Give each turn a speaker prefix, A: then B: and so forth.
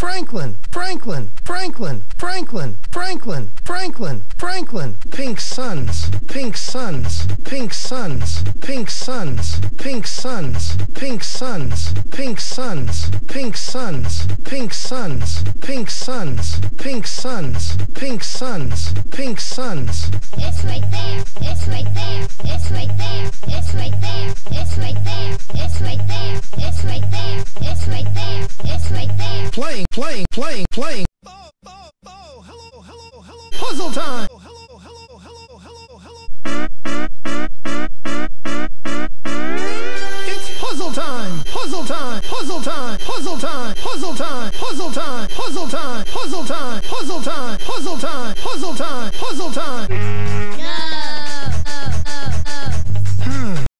A: Franklin, Franklin, Franklin, Franklin, Franklin, Franklin, Franklin. Pink suns, pink suns, pink suns, pink suns, pink suns, pink suns, pink suns, pink suns, pink suns, pink suns, pink suns, pink suns, pink suns.
B: It's right there. It's right there. It's right there. It's right there. It's right there. It's right
A: Playing, playing, playing, playing. Oh, oh, oh, hello, hello, hello. Puzzle time. Hello, hello, hello, hello, hello. It's puzzle time. Puzzle time. Puzzle time. Puzzle time. Puzzle time. Puzzle time. Puzzle time. Puzzle time. Puzzle time. Puzzle time. Puzzle time. Puzzle time.
B: No.